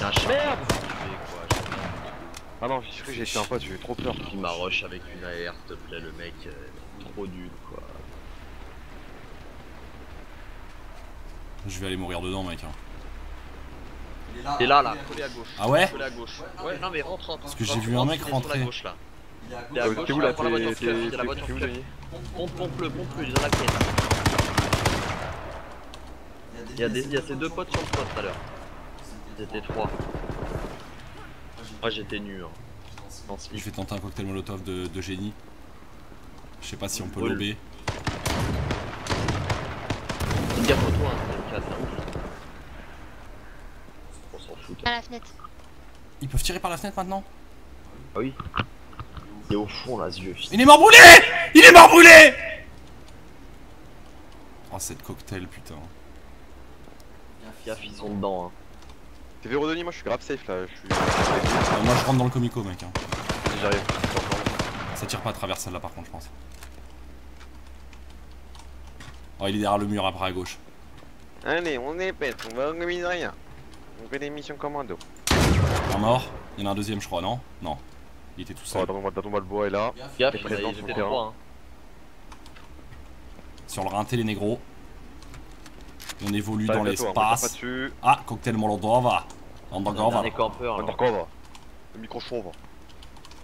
Merde quoi. Ah non, j'ai cru que j'ai tué un pote, j'ai eu trop peur. Il m'a rush avec une AR, s'il te plaît, le mec. euh, trop nul, quoi. Je vais aller mourir dedans, mec. hein. Il est là. T'es là, là, il est à collé à gauche. Ah ouais Collé à gauche. Ouais, non, mais rentre, rentre. Parce que j'ai vu un mec il est rentrer. gauche, là. Il est à Il est à gauche. où là prends la voiture il y a la voiture où, keuf. Denis Pompe, pompe-le, pompe-le, il est dans la pièce. Il y a, des, il y a ces deux potes sur le toit tout à l'heure. Ils étaient trois. Moi j'étais nu. Hein. Je vais tenter un cocktail molotov de, de génie. Je sais pas si on peut lober. Fais gaffe au toit, hein, cas. On s'en fout. À la fenêtre. Ils peuvent tirer par la fenêtre maintenant? Ah oui. Il est au fond là, ce vieux fils. Il est mort brûlé Il est mort brûlé Oh cette cocktail putain. Gaffe, ils sont dedans. Hein. T'es Véro Denis, moi je suis grave safe là, je suis. Euh, moi je rentre dans le comico mec. hein. J'arrive. Ça tire pas à travers celle-là par contre je pense. Oh il est derrière le mur après à gauche. Allez, on est bête, on va organiser rien. On fait des missions commando. Un mort. Il y en a un deuxième je crois, non? Non. Il était tout Oh, seul. dans ton balboa est là. Gaffe. Il présent ils sur le terrain. Hein. Sur le rinté les négros. On évolue dans hein, l'espace. Ah, cocktail molotov. Un Undercover. dernier campeur là. Undercover. Le micro chauve.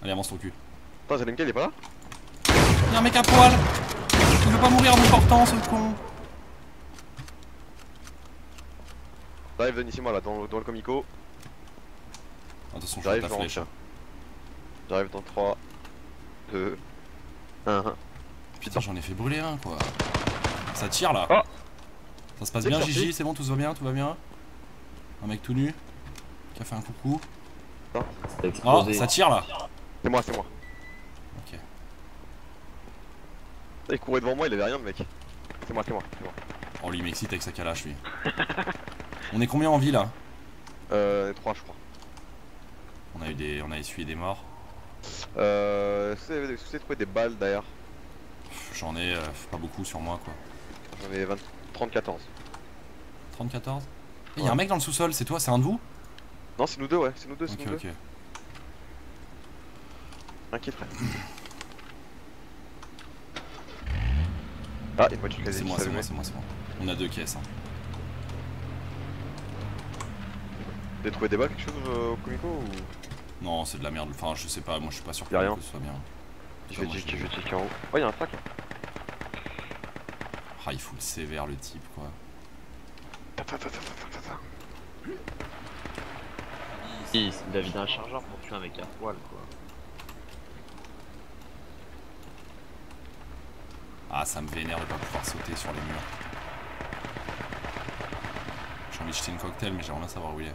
Allez avance ton cul. Attends, Zelenka il est pas là? Y'a un mec à poil Il veut pas mourir en nous portant ce con J'arrive Denis, c'est moi là, dans, le- dans le comico. Attention, je ta je rentre. flèche. J'arrive dans 3, 2, 1. Putain, j'en ai fait brûler un quoi. Ça tire là. Ah. Ça se passe bien. Gigi, c'est bon, tout va bien, tout va bien. Un mec tout nu qui a fait un coucou. Oh, ça tire là. C'est moi, c'est moi. Ok. Il courait devant moi, il avait rien le mec. C'est moi, c'est moi, c'est moi. Oh, lui, il m'excite avec sa calache, lui. On est combien en vie là? Euh, 3 je crois. on a, eu des... on a essuyé des morts. Euh, avez trouvé des balles Pff, J'en ai euh, pas beaucoup sur moi quoi. J'en ai 20, 30, 14. 30-14 Il y a un mec dans le sous-sol, c'est toi, c'est un de vous? Non, c'est nous deux, ouais, c'est nous deux, c'est Ok, nous ok. deux. Inquiète, frère. Ah, une voiture C'est moi, c'est moi, c'est moi, c'est moi. On a deux caisses. hein. Avez trouvé des balles, quelque chose euh, au Comico ou? Non, c'est de la merde. Enfin, je sais pas, moi je suis pas sûr rien. que ce soit bien. Je vais checker, je- je vais checker en haut. Oh, y'a un track. Ah, il fout le sévère le type quoi. Ta, ta, ta, ta, ta, ta, ta. Si, Il a vidé un chargeur pour tuer un mec à poil quoi. Ah, ça me vénère de pas pouvoir sauter sur les murs. J'ai envie de jeter une cocktail, mais j'aimerais bien savoir où il est.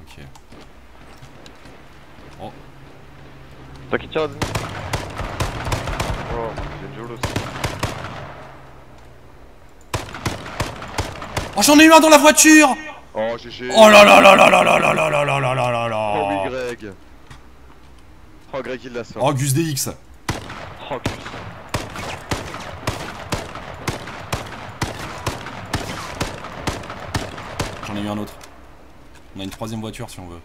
Ok. Oh, Toi qui tire Oh, j'ai une jolo aussi. oh j'en ai eu un dans la voiture Oh, GG. Oh là là là là là là là là là là là là là là Oh oui, Greg. Oh, Greg, il la sort. Oh, Gus DX Oh, Gus. J'en ai eu un autre. On a une troisième voiture si on veut.